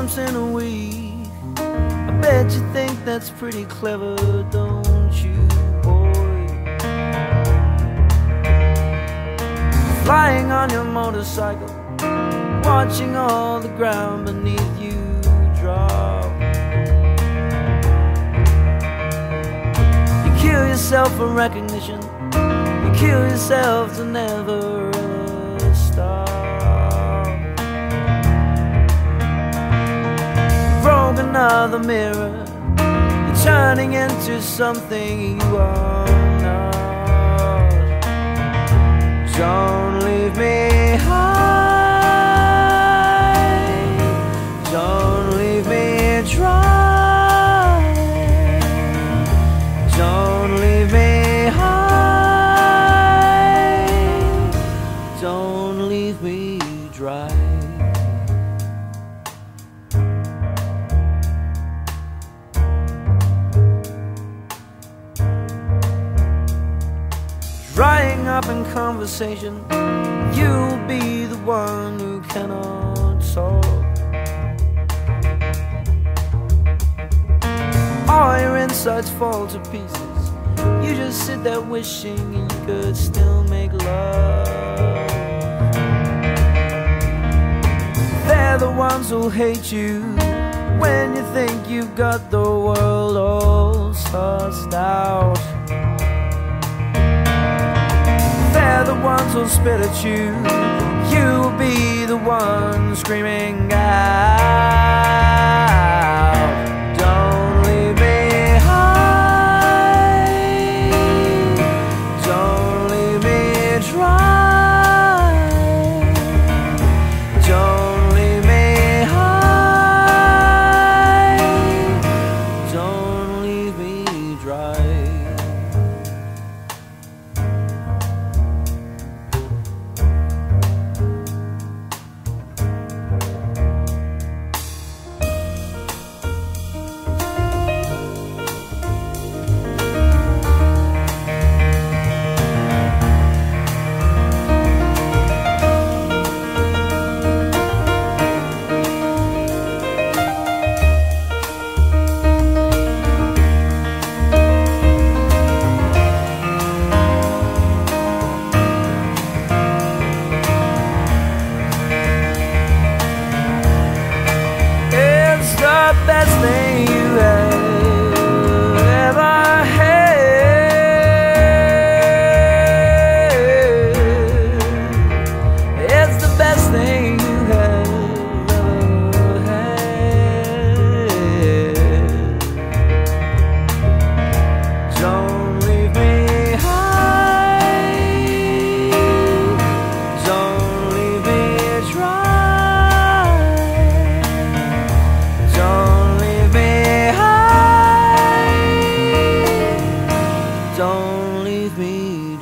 jumps in a week. I bet you think that's pretty clever, don't you, boy? Flying on your motorcycle, watching all the ground beneath you drop. You kill yourself for recognition, you kill yourself to never another mirror, you're turning into something you are not. Don't Drying up in conversation, you'll be the one who cannot talk. All your insides fall to pieces. You just sit there wishing you could still make love. They're the ones who'll hate you when you think you've got the world all who'll spit at you. You'll be the one screaming out.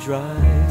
drive.